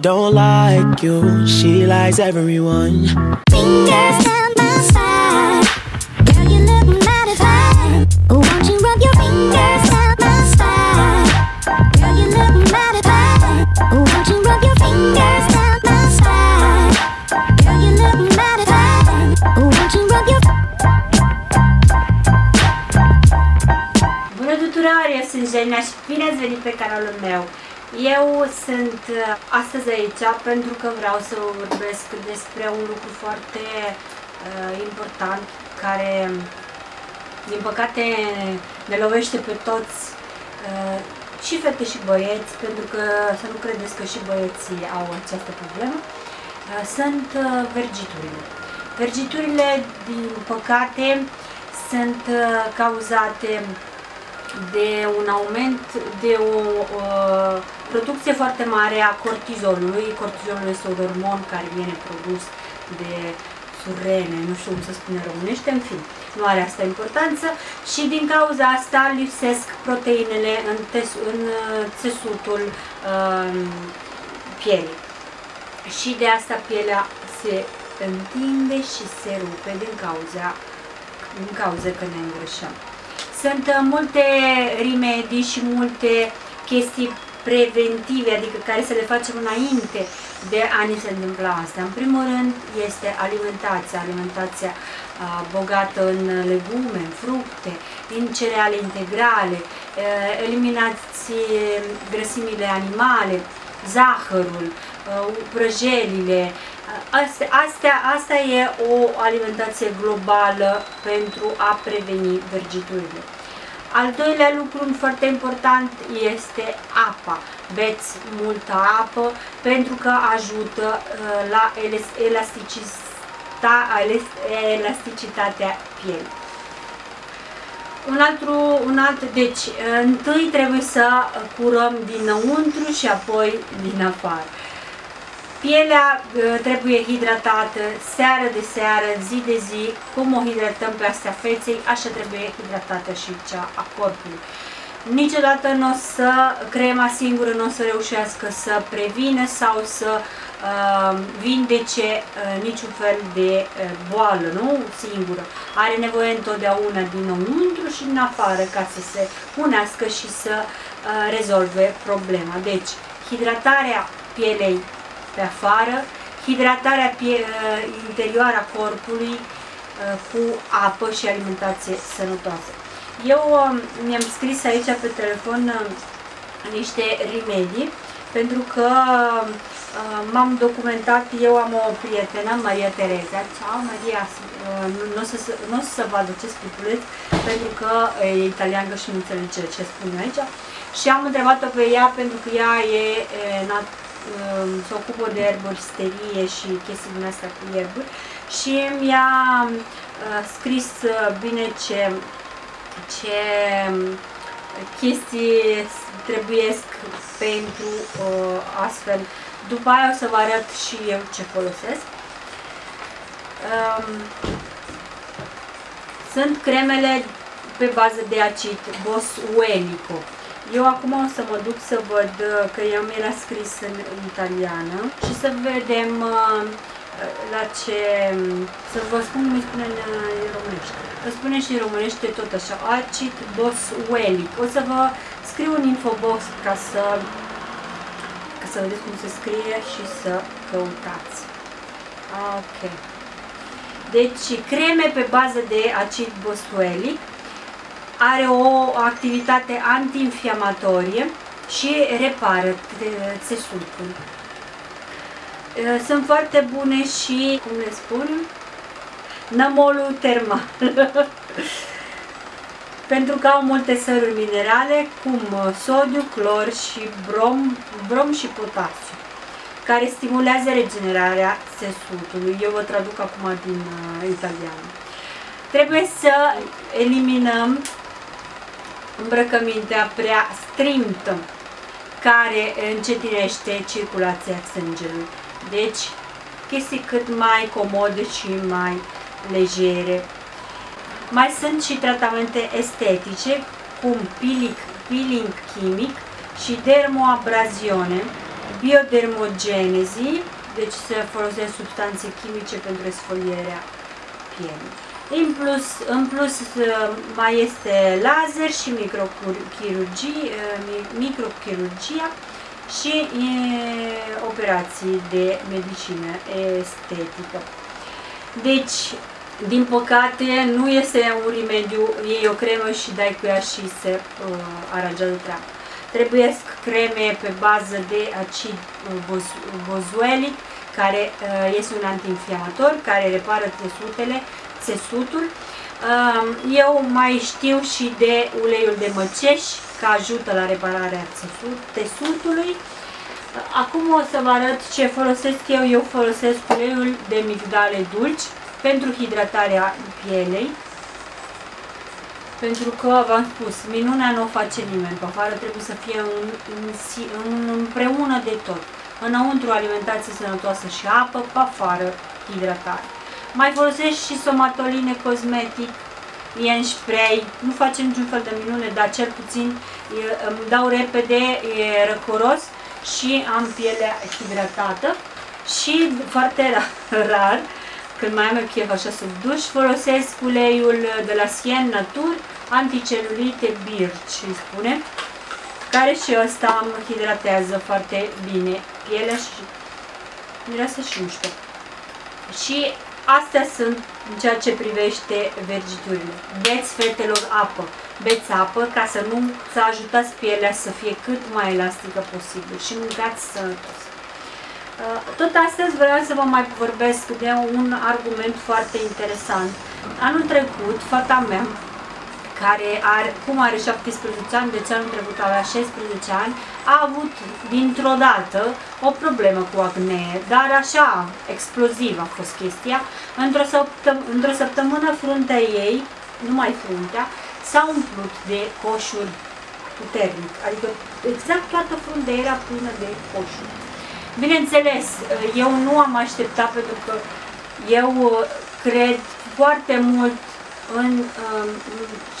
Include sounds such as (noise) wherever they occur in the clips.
Don't like you, she likes everyone. Fingers down my side, girl you look mighty fine. Won't you rub your fingers down my side, girl you look mighty fine. Won't you rub your fingers down my side, girl you look mighty fine. Won't you rub your Bună tuturor, eu sunt Jenia și bine ați venit pe canalul meu. Eu sunt uh, astăzi aici pentru că vreau să vorbesc despre un lucru foarte uh, important care, din păcate, ne lovește pe toți, uh, și fete și băieți, pentru că să nu credeți că și băieții au această problemă, uh, sunt uh, vergiturile. Vergiturile, din păcate, sunt uh, cauzate de un aument, de o uh, producție foarte mare a cortizolului. Cortizolul este un hormon care viene produs de surene, nu știu cum să spune românește, în fin, nu are asta importanță și din cauza asta lipsesc proteinele în, tes, în uh, țesutul uh, pielii. Și de asta pielea se întinde și se rupe din cauza, din cauza că ne îngrășăm. Sunt uh, multe rimedii și multe chestii preventive, adică care să le facem înainte de a ni se întâmpla asta. În primul rând este alimentația, alimentația uh, bogată în legume, în fructe, în cereale integrale, uh, eliminați grăsimile animale, zahărul, prăjelile, Astea, astea, asta e o alimentație globală pentru a preveni vergiturile. Al doilea lucru foarte important este apa. Beți multă apă pentru că ajută uh, la elasticitatea pielii. Un, altru, un alt, deci, uh, întâi trebuie să curăm dinăuntru și apoi din afară. Pielea uh, trebuie hidratată seară de seară, zi de zi, cum o hidratăm pe astea feței, așa trebuie hidratată și cea a corpului. Niciodată nu o să crema singură nu o să reușească să prevină sau să uh, vindece uh, niciun fel de uh, boală, nu singură. Are nevoie întotdeauna dinăuntru și din afară ca să se unească și să uh, rezolve problema. Deci, hidratarea pielei pe afară, hidratarea uh, interioară a corpului uh, cu apă și alimentație sănătoasă. Eu um, mi-am scris aici pe telefon uh, niște remedii pentru că m-am documentat, eu am o prietenă, Maria Tereza, ciao Maria, nu o să, nu o să vadă ce scripuleț pentru că e italiană și nu înțelege ce spun aici și am întrebat-o pe ea pentru că ea e, e Um, se ocupă de erburi sterie și chestii din astea cu erburi și mi-a uh, scris uh, bine ce, ce um, chestii trebuiesc pentru uh, astfel. După aia o să vă arăt și eu ce folosesc. Um, sunt cremele pe bază de acid Boswellico. Eu acum o să mă duc să văd uh, că eu mi era scris în italiană și să vedem uh, la ce, să vă spun cum îi spune în uh, românește. Vă spune și în românește tot așa, acid boswellic. O să vă scriu un infobox ca să, ca să vedeți cum se scrie și să căutați. Ok. Deci, creme pe bază de acid boswellic are o activitate antiinflamatorie și repară țesutul. Sunt foarte bune și, cum le spun, nămolul termal. (laughs) pentru că au multe săruri minerale, cum sodiu, clor și brom, brom și potasiu, care stimulează regenerarea țesutului. Eu vă traduc acum din uh, italiană. Trebuie să eliminăm îmbrăcămintea prea strâmtă care încetinește circulația sângelui. Deci, chestii cât mai comode și mai legere. Mai sunt și tratamente estetice, cum peeling, peeling chimic și dermoabrazione, biodermogenezii, deci se folosesc substanțe chimice pentru esfolierea pielii. În plus, în plus mai este laser și microchirurgie, microchirurgia și e, operații de medicină estetică. Deci, din păcate, nu este un remediu, iei o cremă și dai cu ea și se uh, aranjează treaba. Trebuie creme pe bază de acid uh, bozuelic, care uh, este un antiinflamator, care repară țesutele, țesutul. Uh, eu mai știu și de uleiul de măceș, că ajută la repararea țesutului. Acum o să vă arăt ce folosesc eu. Eu folosesc uleiul de migdale dulci pentru hidratarea pielei. Pentru că, v-am spus, minunea nu o face nimeni. Pe afară trebuie să fie în, în, în, împreună de tot. Înăuntru alimentație sănătoasă și apă, pe afară hidratare. Mai folosesc și somatoline cosmetic, e în spray, nu face niciun fel de minune, dar cel puțin e, îmi dau repede, e răcoros și am pielea hidratată. Și foarte rar, (laughs) rar când mai am eu chef așa sub duș, folosesc uleiul de la Sien Natur, anticelulite Birch, îi spune, care și ăsta îmi hidratează foarte bine. Pielea și mireasă și mușcă. Și astea sunt în ceea ce privește vergiturile. Beți fetelor apă. Beți apă ca să nu să ajutați pielea să fie cât mai elastică posibil și mâncați sănătos. Uh, tot astăzi vreau să vă mai vorbesc de un argument foarte interesant. Anul trecut, fata mea, care are, cum are 17 ani, deci anul trecut avea 16 ani, a avut dintr-o dată o problemă cu acnee, dar așa exploziv a fost chestia. Într-o săptămână, într săptămână fruntea ei, numai fruntea, s-a umplut de coșuri puternic, adică exact toată fruntea era plină de coșuri. Bineînțeles, eu nu am așteptat pentru că eu cred foarte mult în, um,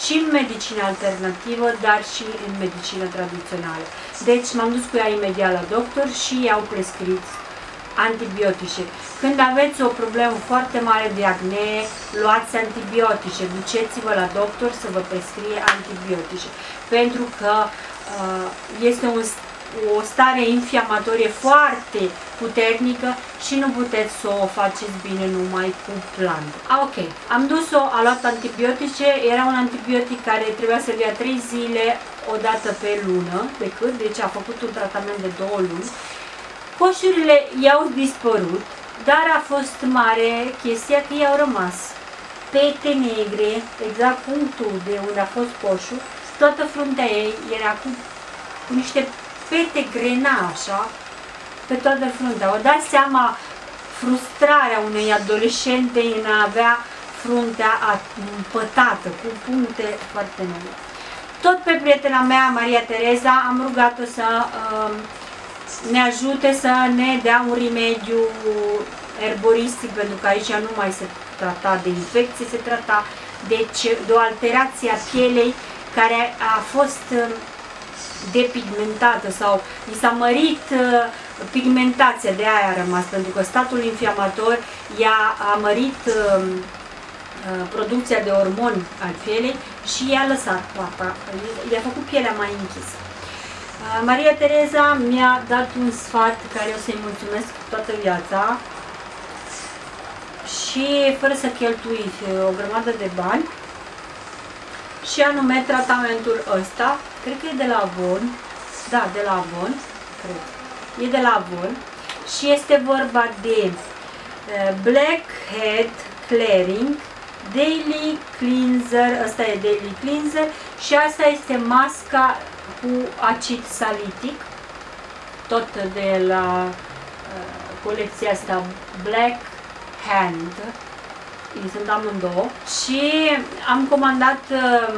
și în medicină alternativă, dar și în medicină tradițională. Deci m-am dus cu ea imediat la doctor și i-au prescris antibiotice. Când aveți o problemă foarte mare de acne, luați antibiotice, duceți-vă la doctor să vă prescrie antibiotice, pentru că uh, este un o stare inflamatorie foarte puternică și nu puteți să o faceți bine numai cu plantă. Ah, ok. Am dus-o, a luat antibiotice, era un antibiotic care trebuia să-l ia 3 zile o dată pe lună, pe cât, deci a făcut un tratament de 2 luni. Coșurile i-au dispărut, dar a fost mare chestia că i-au rămas pete negre, exact punctul de unde a fost coșul, toată fruntea ei era cu niște pete grena așa pe toată fruntea. O dați seama frustrarea unei adolescente în a avea fruntea împătată cu puncte foarte negre. Tot pe prietena mea, Maria Tereza, am rugat-o să uh, ne ajute să ne dea un remediu erboristic, pentru că aici nu mai se trata de infecție, se trata deci, de o alterație a pielei care a fost uh, depigmentată sau i s-a mărit uh, pigmentația, de aia a rămas, pentru că statul inflamator i-a a mărit uh, uh, producția de ormoni al pielei și i-a lăsat papa, i-a făcut pielea mai închisă. Maria Tereza mi-a dat un sfat care o să-i mulțumesc toată viața și fără să cheltui o grămadă de bani și anume tratamentul ăsta cred că e de la Avon, da, de la Avon, cred, e de la Avon și este vorba de uh, Blackhead Clearing Daily Cleanser, asta e Daily Cleanser. Și asta este masca cu acid salitic, tot de la uh, colecția asta Black Hand, sunt amândouă. Și am comandat uh,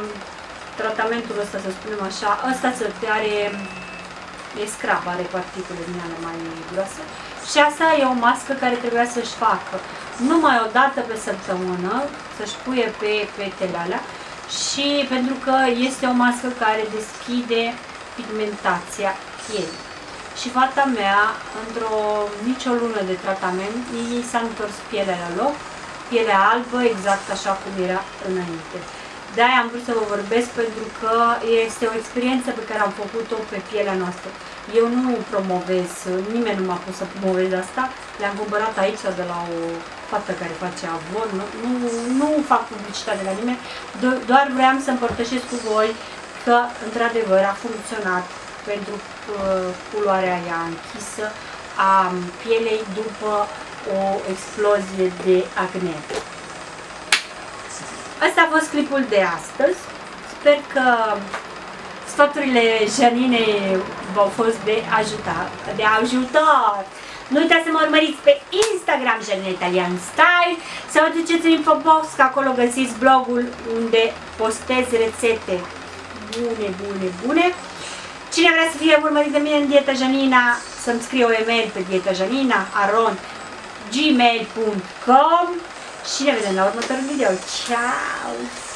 tratamentul ăsta, să spunem așa, ăsta să are, e scrap, are particule din ale mai groase. Și asta e o mască care trebuia să-și facă. Numai o dată pe săptămână, să-și puie pe petele alea. Și pentru că este o mască care deschide pigmentația pielii. și fata mea, într-o nicio lună de tratament, i s-a întors pielea la loc, pielea albă, exact așa cum era înainte. De-aia am vrut să vă vorbesc pentru că este o experiență pe care am făcut-o pe pielea noastră. Eu nu promovez, nimeni nu m-a pus să promovez asta, le-am cumpărat aici de la o fată care face avon, nu, nu, nu fac publicitate la nimeni, do doar vreau să împărtășesc cu voi că într-adevăr a funcționat pentru uh, culoarea aia închisă a pielei după o explozie de acne. Asta a fost clipul de astăzi. Sper că sfaturile Janine v-au fost de ajutat, de ajutor. Nu uitați să mă urmăriți pe Instagram Janine Italian Style, să vă duceți în infobox, că acolo găsiți blogul unde postez rețete bune, bune, bune. Cine vrea să fie urmărit de mine în Dieta Janina, să-mi scrie o email pe dietajanina, aron, gmail.com și ne vedem la următorul video. Ciao!